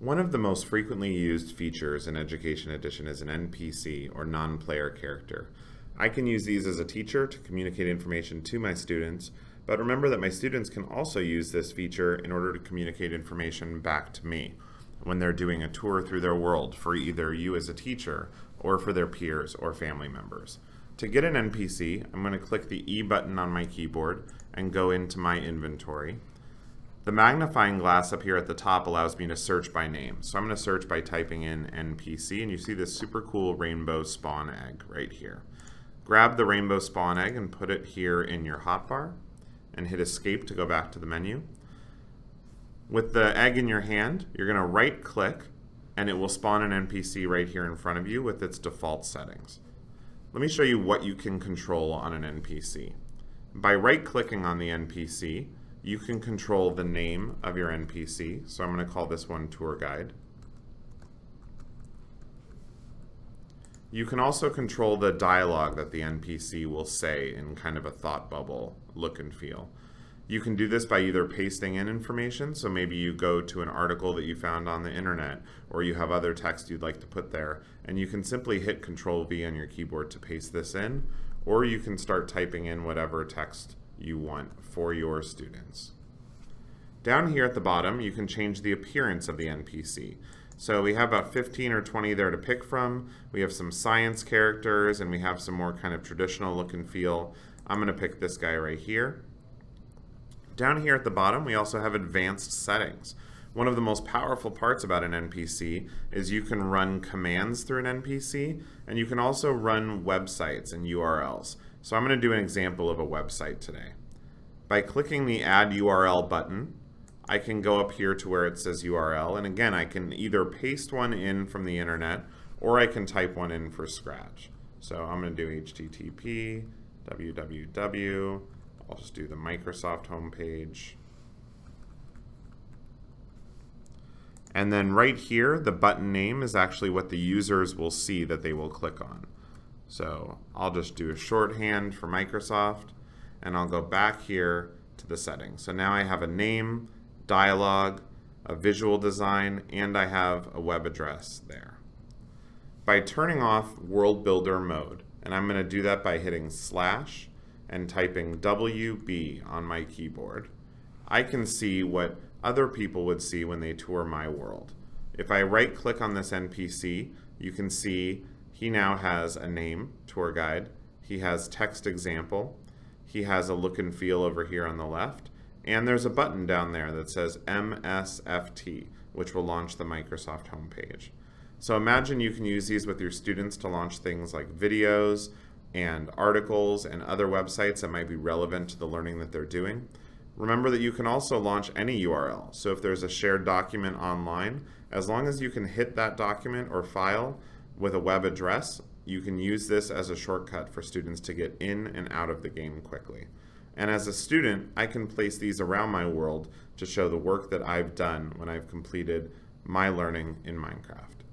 One of the most frequently used features in Education Edition is an NPC, or non-player character. I can use these as a teacher to communicate information to my students, but remember that my students can also use this feature in order to communicate information back to me when they're doing a tour through their world for either you as a teacher or for their peers or family members. To get an NPC, I'm going to click the E button on my keyboard and go into my inventory. The magnifying glass up here at the top allows me to search by name. So I'm going to search by typing in NPC, and you see this super cool rainbow spawn egg right here. Grab the rainbow spawn egg and put it here in your hotbar, and hit escape to go back to the menu. With the egg in your hand, you're going to right click, and it will spawn an NPC right here in front of you with its default settings. Let me show you what you can control on an NPC. By right clicking on the NPC, you can control the name of your NPC. So I'm going to call this one tour guide. You can also control the dialogue that the NPC will say in kind of a thought bubble look and feel. You can do this by either pasting in information, so maybe you go to an article that you found on the internet, or you have other text you'd like to put there, and you can simply hit Control V on your keyboard to paste this in, or you can start typing in whatever text you want for your students. Down here at the bottom, you can change the appearance of the NPC. So we have about 15 or 20 there to pick from. We have some science characters, and we have some more kind of traditional look and feel. I'm going to pick this guy right here. Down here at the bottom, we also have advanced settings. One of the most powerful parts about an NPC is you can run commands through an NPC, and you can also run websites and URLs. So I'm going to do an example of a website today. By clicking the Add URL button, I can go up here to where it says URL, and again, I can either paste one in from the internet, or I can type one in for scratch. So I'm going to do HTTP, www, I'll just do the Microsoft homepage. And then right here, the button name is actually what the users will see that they will click on. So I'll just do a shorthand for Microsoft and I'll go back here to the settings. So now I have a name, dialogue, a visual design, and I have a web address there. By turning off World Builder mode, and I'm going to do that by hitting slash and typing WB on my keyboard, I can see what other people would see when they tour my world. If I right click on this NPC, you can see he now has a name, tour guide. He has text example. He has a look and feel over here on the left. And there's a button down there that says MSFT, which will launch the Microsoft homepage. So imagine you can use these with your students to launch things like videos and articles and other websites that might be relevant to the learning that they're doing. Remember that you can also launch any URL. So if there's a shared document online, as long as you can hit that document or file, with a web address, you can use this as a shortcut for students to get in and out of the game quickly. And as a student, I can place these around my world to show the work that I've done when I've completed my learning in Minecraft.